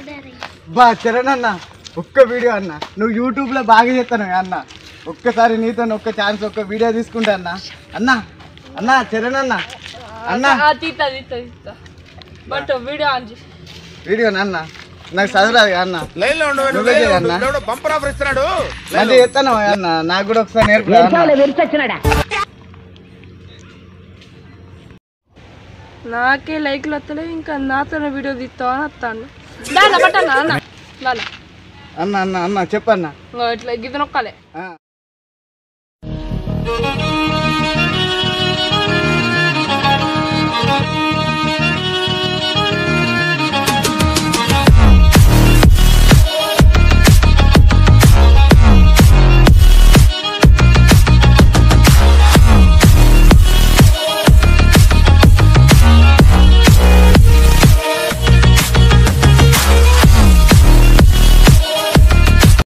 అబ్బా చరణ్ అన్న ఒక్క వీడియో అన్న. నువ్వు యూట్యూబ్లో బాగా చేస్తాను అన్న. ఒక్కసారి నీతో ఒక్క ఛాన్స్ ఒక్క వీడియో తీసుకుంటా అన్న. అన్న అన్న చరణ్ అన్న. అన్న. ఆ, తీస్తా తీస్తా తీస్తా బట్ వీడియో అన్న. నాకు చదవరాదు అన్న. లైన్లో ఉండు నువ్వే అన్న బంపర్ ఆఫర్ ఇస్తున్నాడు. మళ్ళీ చెప్తాను అన్న. నాకు కూడా ఒకసారి నేర్పు నాకే లైక్లు వస్తలే ఇంకా నాతోనే వీడియో తీస్తావు అని వస్తాను అన్న అన్న. అన్న చెప్పన్న ఇట్లా గిద్ద నొక్కాలి.